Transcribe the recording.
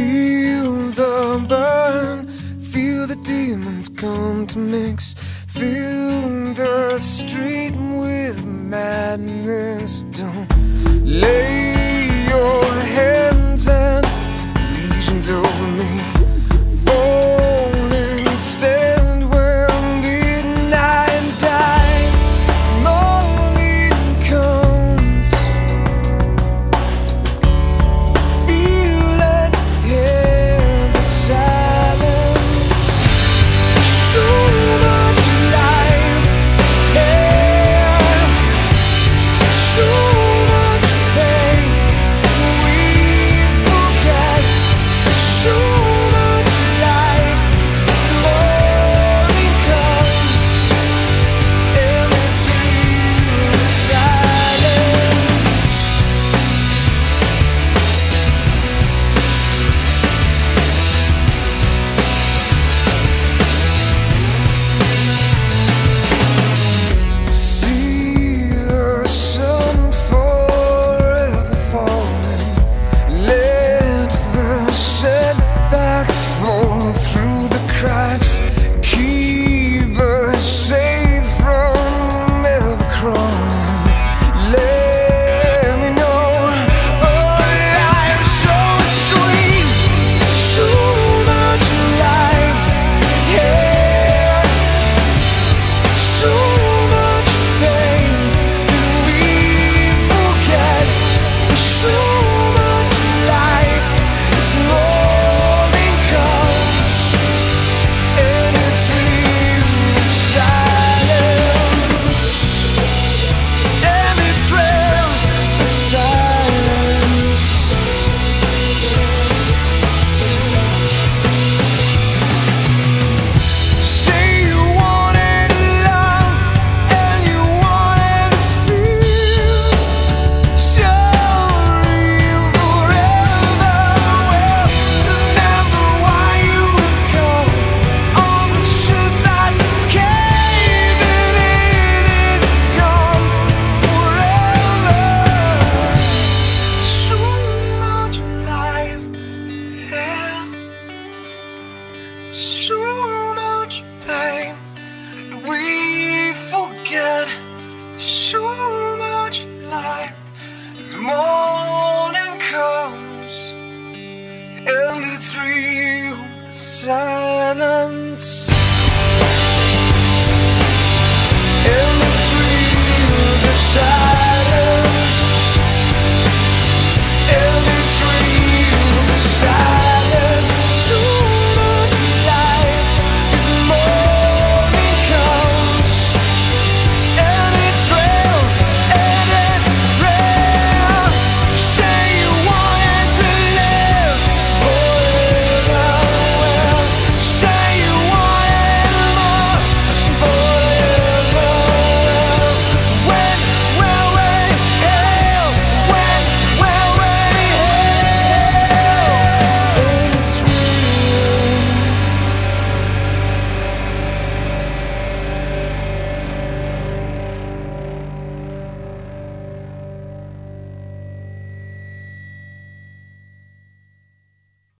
Feel the burn, feel the demons come to mix. Fill the street with madness. Don't lay your As morning comes and it's real, the silence.